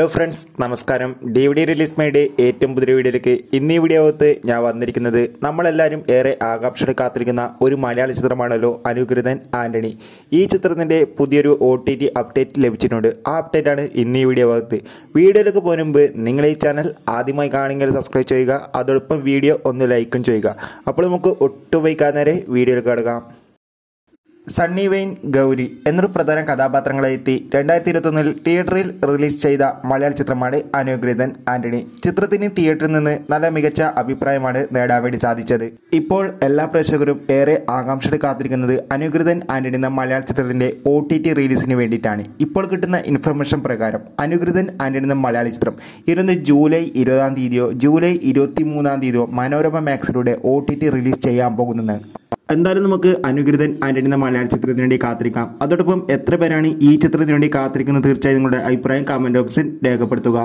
Hello friends നമസ്കാരം. D V D release മൈയുടെ ഏറ്റവും പുതിയ വീഡിയോയിലേക്ക്. ഇന്ന് ഈ വീഡിയോ അകത്ത് ഞാൻ വന്നിരിക്കുന്നത് നമ്മളെല്ലാവരും ഏറെ ആകാംക്ഷയോടെ കാത്തിരിക്കുന്ന ഒരു മലയാള ചിത്രമാണല്ലോ അനുകൃതൻ ആന്റണി. ഈ ചിത്രത്തിന്റെ പുതിയൊരു ഒ ടി ടി അപ്ഡേറ്റ് ലഭിച്ചിട്ടുണ്ട്. ആ അപ്ഡേറ്റാണ് ഇന്ന് ഈ വീഡിയോ അകത്ത് വീഡിയോയിലേക്ക് പോകുന്ന മുമ്പ് നിങ്ങൾ ഈ ചാനൽ ആദ്യമായി കാണുമെങ്കിൽ സബ്സ്ക്രൈബ് ചെയ്യുക. അതോടൊപ്പം വീഡിയോ ഒന്ന് ലൈക്കും ചെയ്യുക. അപ്പോൾ നമുക്ക് ഒട്ടും വൈകാതെ വീഡിയോയിലേക്ക് കിടക്കാം. സണ്ണി വെയിൻ ഗൗരി എന്നൊരു പ്രധാന കഥാപാത്രങ്ങളെ എത്തി. രണ്ടായിരത്തി ഇരുപത്തൊന്നിൽ തിയേറ്ററിൽ റിലീസ് ചെയ്ത മലയാള ചിത്രമാണ് അനുഗ്രതൻ ആന്റണി. ചിത്രത്തിന് തിയേറ്ററിൽ നിന്ന് നല്ല മികച്ച അഭിപ്രായമാണ് നേടാൻ വേണ്ടി സാധിച്ചത്. ഇപ്പോൾ എല്ലാ പ്രേക്ഷകരും ഏറെ ആകാംക്ഷയോടെ കാത്തിരിക്കുന്നത് അനുഗ്രതൻ ആന്റണി എന്ന മലയാള ചിത്രത്തിന്റെ ഒ ടി ടി റിലീസിന് വേണ്ടിയിട്ടാണ്. ഇപ്പോൾ കിട്ടുന്ന ഇൻഫർമേഷൻ പ്രകാരം അനുഗ്രതൻ ആന്റണി എന്ന മലയാള ചിത്രം ഇരുന്ന് ജൂലൈ ഇരുപതാം തീയതിയോ ജൂലൈ ഇരുപത്തി മൂന്നാം തീയതിയോ മനോരമ മാക്സിലൂടെ ഒ ടി ടി റിലീസ് ചെയ്യാൻ പോകുന്നതാണ്. എന്തായാലും നമുക്ക് അനുഗ്രതൻ ആന്റണി എന്ന മലയാള ചിത്രത്തിന് വേണ്ടി കാത്തിരിക്കാം. അതോടൊപ്പം എത്ര പേരാണ് ഈ ചിത്രത്തിന് വേണ്ടി കാത്തിരിക്കുന്നത്? തീർച്ചയായും നിങ്ങളുടെ അഭിപ്രായം കമന്റ് ഓപ്ഷൻ രേഖപ്പെടുത്തുക.